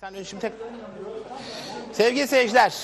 Sen şimdi tek... Sevgili seyirciler,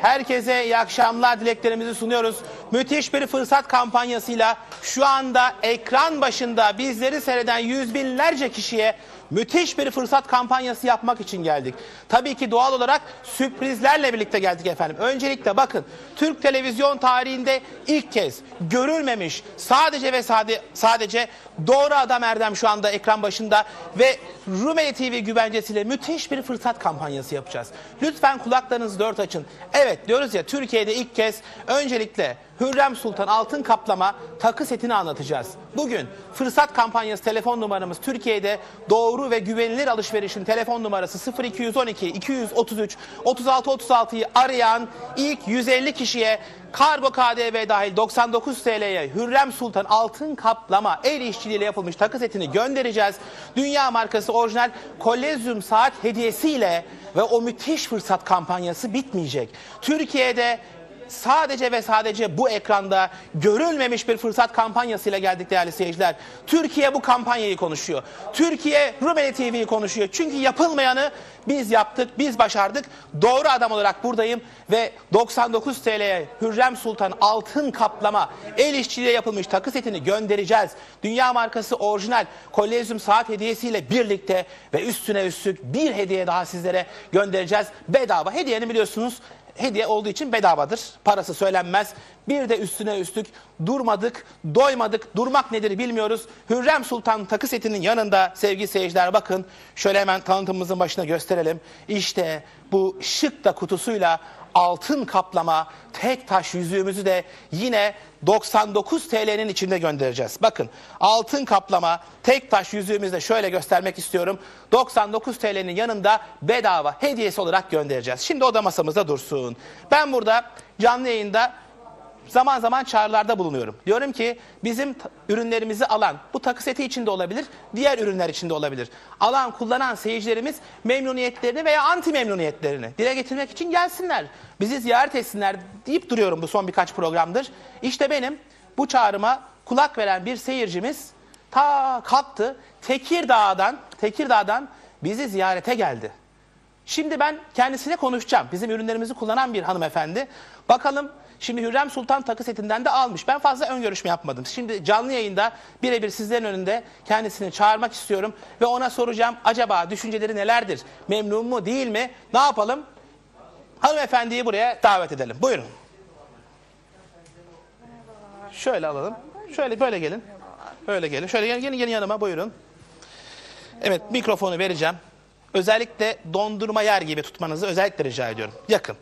herkese iyi akşamlar dileklerimizi sunuyoruz. Müthiş bir fırsat kampanyasıyla şu anda ekran başında bizleri seyreden yüz binlerce kişiye müthiş bir fırsat kampanyası yapmak için geldik. Tabii ki doğal olarak sürprizlerle birlikte geldik efendim. Öncelikle bakın Türk televizyon tarihinde ilk kez görülmemiş sadece ve sade, sadece Doğru Adam Erdem şu anda ekran başında ve Rumeli TV güvencesiyle müthiş bir fırsat kampanyası yapacağız. Lütfen kulaklarınızı dört açın. Evet diyoruz ya Türkiye'de ilk kez öncelikle Hürrem Sultan altın kaplama takı setini anlatacağız. Bugün fırsat kampanyası telefon numaramız Türkiye'de doğru ve güvenilir alışverişin telefon numarası 0212 233 36 36'yı arayan ilk 150 kişiye kargo KDV dahil 99 TL'ye Hürrem Sultan altın kaplama el işçiliğiyle yapılmış takı setini göndereceğiz. Dünya markası orijinal kolezyum saat hediyesiyle ve o müthiş fırsat kampanyası bitmeyecek. Türkiye'de sadece ve sadece bu ekranda görülmemiş bir fırsat kampanyasıyla geldik değerli seyirciler. Türkiye bu kampanyayı konuşuyor. Türkiye Rumeli TV'yi konuşuyor. Çünkü yapılmayanı biz yaptık, biz başardık. Doğru adam olarak buradayım ve 99 TL'ye Hürrem Sultan altın kaplama el işçiliğiyle yapılmış takı setini göndereceğiz. Dünya markası orijinal kolezyum saat hediyesiyle birlikte ve üstüne üstlük bir hediye daha sizlere göndereceğiz. Bedava. Hediyenin biliyorsunuz hediye olduğu için bedavadır. Parası söylenmez. Bir de üstüne üstlük durmadık, doymadık. Durmak nedir bilmiyoruz. Hürrem Sultan takı setinin yanında sevgili seyirciler bakın. Şöyle hemen tanıtımımızın başına gösterelim. İşte bu şık da kutusuyla altın kaplama tek taş yüzüğümüzü de yine 99 TL'nin içinde göndereceğiz. Bakın altın kaplama tek taş yüzüğümüzü de şöyle göstermek istiyorum. 99 TL'nin yanında bedava hediyesi olarak göndereceğiz. Şimdi o da masamızda dursun. Ben burada canlı yayında zaman zaman çağrılarda bulunuyorum. Diyorum ki bizim ürünlerimizi alan, bu takı seti içinde olabilir, diğer ürünler içinde olabilir. Alan, kullanan seyircilerimiz memnuniyetlerini veya anti memnuniyetlerini dile getirmek için gelsinler. Bizi ziyaret etsinler deyip duruyorum bu son birkaç programdır. İşte benim bu çağrıma kulak veren bir seyircimiz ta kalktı Tekirdağ'dan, Tekirdağ'dan bizi ziyarete geldi. Şimdi ben kendisine konuşacağım. Bizim ürünlerimizi kullanan bir hanımefendi. Bakalım şimdi Hürrem Sultan takı setinden de almış. Ben fazla ön görüşme yapmadım. Şimdi canlı yayında birebir sizlerin önünde kendisini çağırmak istiyorum. Ve ona soracağım acaba düşünceleri nelerdir? Memnun mu değil mi? Ne yapalım? Hanımefendiyi buraya davet edelim. Buyurun. Şöyle alalım. Şöyle böyle gelin. Böyle gelin. Şöyle gelin, gelin, gelin yanıma buyurun. Evet mikrofonu vereceğim. Özellikle dondurma yer gibi tutmanızı özellikle rica ediyorum. Yakın.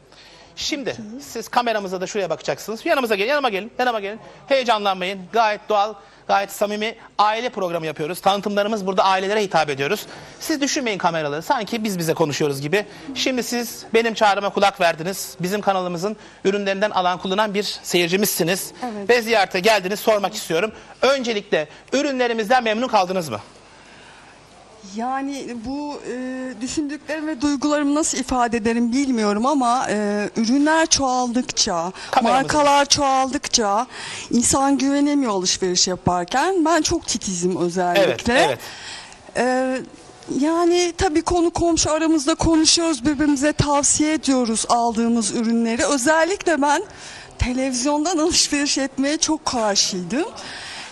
Şimdi siz kameramıza da şuraya bakacaksınız. Yanımıza gelin, yanıma gelin, yanıma gelin. Heyecanlanmayın. Gayet doğal, gayet samimi aile programı yapıyoruz. Tanıtımlarımız burada ailelere hitap ediyoruz. Siz düşünmeyin kameraları. Sanki biz bize konuşuyoruz gibi. Şimdi siz benim çağrıma kulak verdiniz. Bizim kanalımızın ürünlerinden alan kullanan bir seyircimizsiniz. Evet. Ve ziyarete geldiniz sormak istiyorum. Öncelikle ürünlerimizden memnun kaldınız mı? Yani bu e, düşündüklerim ve duygularımı nasıl ifade ederim bilmiyorum ama e, ürünler çoğaldıkça, Kameramızı- markalar çoğaldıkça insan güvenemiyor alışveriş yaparken. Ben çok titizim özellikle. Evet, evet. E, yani tabii konu komşu aramızda konuşuyoruz, birbirimize tavsiye ediyoruz aldığımız ürünleri. Özellikle ben televizyondan alışveriş etmeye çok karşıydım.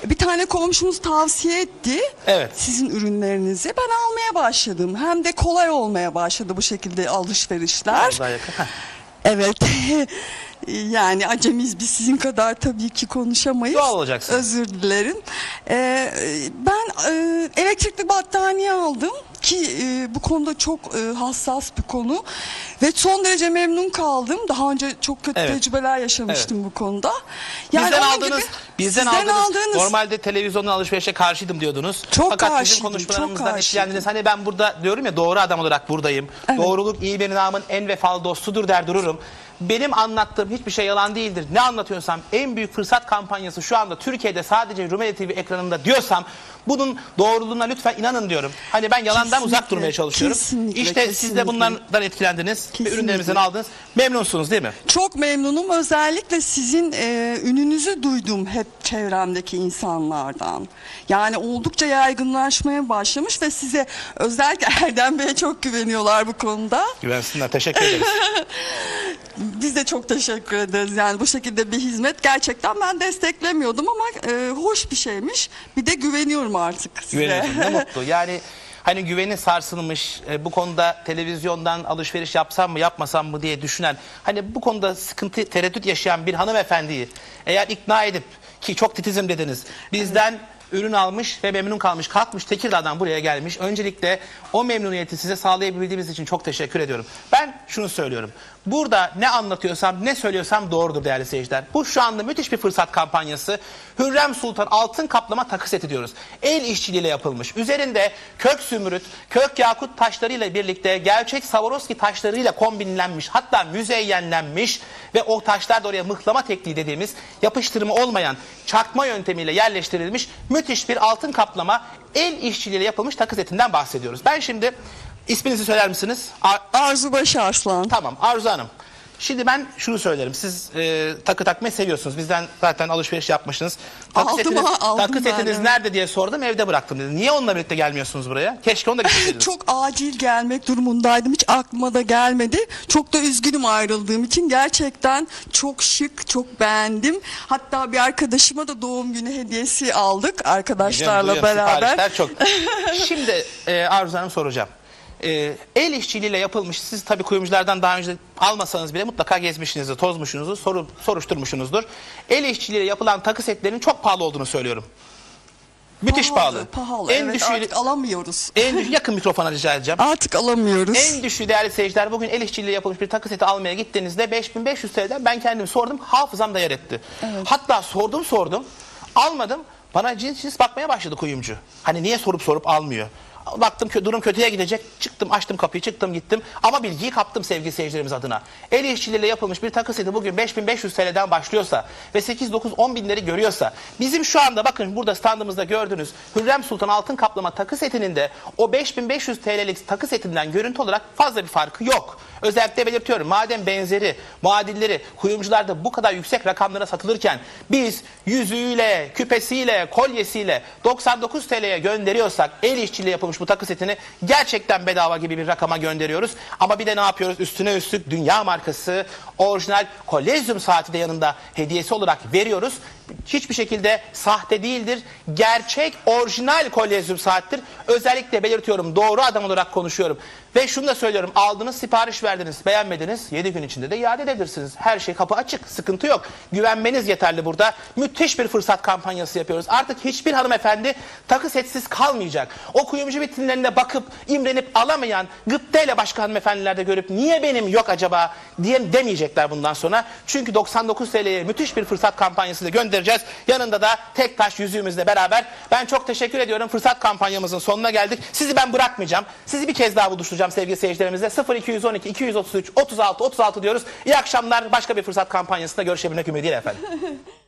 Bir tane komşumuz tavsiye etti Evet. sizin ürünlerinizi. Ben almaya başladım. Hem de kolay olmaya başladı bu şekilde alışverişler. Biraz daha yakın. Heh. Evet. yani acemiz biz sizin kadar tabii ki konuşamayız. Doğal olacaksın. Özür dilerim. Ee, ben e, elektrikli battaniye aldım ki e, bu konuda çok e, hassas bir konu ve son derece memnun kaldım. Daha önce çok kötü Evet. tecrübeler yaşamıştım bu konuda. bizden onun aldığınız, gibi- bizden, aldığınız, normalde televizyondan alışverişe karşıydım diyordunuz. Çok Fakat karşıydım, konuşmalarımızdan çok etkilendiniz. Hani ben burada diyorum ya doğru adam olarak buradayım. Doğruluk iyi bir namın en vefalı dostudur der dururum. Benim anlattığım hiçbir şey yalan değildir. Ne anlatıyorsam en büyük fırsat kampanyası şu anda Türkiye'de sadece Rumeli TV ekranında diyorsam bunun doğruluğuna lütfen inanın diyorum. Hani ben yalandan Kesinlikle, uzak durmaya çalışıyorum. kesinlikle, işte siz de kesinlikle. bunlardan etkilendiniz ve Kesinlikle. ürünlerimizden aldınız. Memnunsunuz değil mi? Çok memnunum. Özellikle sizin e, ününüzü duydum hep çevremdeki insanlardan. Yani oldukça yaygınlaşmaya başlamış ve size özellikle Erdem Bey'e çok güveniyorlar bu konuda. Güvensinler. Teşekkür ederiz. Biz de çok teşekkür ederiz. Yani bu şekilde bir hizmet gerçekten ben desteklemiyordum ama e, hoş bir şeymiş. Bir de güveniyorum artık size. Güveniyorsun. Ne mutlu. Yani hani güveni sarsılmış e, bu konuda televizyondan alışveriş yapsam mı yapmasam mı diye düşünen hani bu konuda sıkıntı tereddüt yaşayan bir hanımefendiyi eğer ikna edip ki çok titizim dediniz bizden ürün almış ve memnun kalmış kalkmış Tekirdağ'dan buraya gelmiş öncelikle o memnuniyeti size sağlayabildiğimiz için çok teşekkür ediyorum ben şunu söylüyorum burada ne anlatıyorsam ne söylüyorsam doğrudur değerli seyirciler. Bu şu anda müthiş bir fırsat kampanyası. Hürrem Sultan altın kaplama takı seti diyoruz. El işçiliğiyle yapılmış. Üzerinde kök zümrüt kök yakut taşlarıyla birlikte gerçek Swarovski taşlarıyla kombinlenmiş hatta müzeyyenlenmiş ve o taşlar da oraya mıhlama tekniği dediğimiz yapıştırma olmayan çakma yöntemiyle yerleştirilmiş müthiş bir altın kaplama el işçiliğiyle yapılmış takı setinden bahsediyoruz. Ben şimdi isminizi söyler misiniz? Ar- Arzu Başarslan. Tamam Arzu Hanım. Şimdi ben şunu söylerim. Siz e, takı takmayı seviyorsunuz. Bizden zaten alışveriş yapmışsınız. Takı Aldım setiniz, ha, aldım takı setiniz nerede diye sordum. Evde bıraktım dedi. Niye onunla birlikte gelmiyorsunuz buraya? Keşke onu da getirseydiniz. Çok acil gelmek durumundaydım. Hiç aklıma da gelmedi. Çok da üzgünüm ayrıldığım için. Gerçekten çok şık, çok beğendim. Hatta bir arkadaşıma da doğum günü hediyesi aldık arkadaşlarla Biliyorum, beraber. siparişler çok. Şimdi e, Arzu Hanım soracağım. E, el işçiliğiyle yapılmış, siz tabii kuyumculardan daha önce almasanız bile mutlaka gezmişsinizdir, tozmuşsunuzdur, soru, soruşturmuşsunuzdur. El işçiliğiyle yapılan takı setlerinin çok pahalı olduğunu söylüyorum. Müthiş pahalı. Pahalı. En evet, düşüğü, artık alamıyoruz. en düşüğü, yakın mikrofona rica edeceğim. Artık alamıyoruz. En düşüğü değerli seyirciler bugün el işçiliğiyle yapılmış bir takı seti almaya gittiğinizde 5500 TL'den ben kendim sordum hafızam da yer etti. Hatta sordum sordum almadım bana cins cins bakmaya başladı kuyumcu. Hani niye sorup sorup almıyor. Baktım durum kötüye gidecek. Çıktım açtım kapıyı çıktım gittim. Ama bilgiyi kaptım sevgili seyircilerimiz adına. El işçiliğiyle yapılmış bir takı seti bugün 5500 TL'den başlıyorsa ve 8, 9, 10 binleri görüyorsa bizim şu anda bakın burada standımızda gördüğünüz Hürrem Sultan altın kaplama takı setinin de o 5500 TL'lik takı setinden görüntü olarak fazla bir farkı yok. Özellikle belirtiyorum madem benzeri, muadilleri kuyumcularda bu kadar yüksek rakamlara satılırken biz yüzüğüyle, küpesiyle, kolyesiyle 99 TL'ye gönderiyorsak el işçiliği yapılmış bu takı setini gerçekten bedava gibi bir rakama gönderiyoruz. Ama bir de ne yapıyoruz? Üstüne üstlük dünya markası orijinal kolezyum saati de yanında hediyesi olarak veriyoruz. Hiçbir şekilde sahte değildir. Gerçek orijinal kolezyum saattir. Özellikle belirtiyorum doğru adam olarak konuşuyorum. Ve şunu da söylüyorum aldınız sipariş verdiniz beğenmediniz 7 gün içinde de iade edebilirsiniz. Her şey kapı açık sıkıntı yok. Güvenmeniz yeterli burada. Müthiş bir fırsat kampanyası yapıyoruz. Artık hiçbir hanımefendi takı setsiz kalmayacak. O kuyumcu vitrinlerine bakıp imrenip alamayan gıpteyle başka hanımefendilerde görüp niye benim yok acaba diye demeyecekler bundan sonra. Çünkü 99 TL'ye müthiş bir fırsat kampanyası da göndereceğiz. Yanında da tek taş yüzüğümüzle beraber. Ben çok teşekkür ediyorum. Fırsat kampanyamızın sonuna geldik. Sizi ben bırakmayacağım. Sizi bir kez daha buluşturacağım sevgili seyircilerimizle. 0212 233 36 36 diyoruz. İyi akşamlar. Başka bir fırsat kampanyasında görüşebilmek ümidiyle efendim.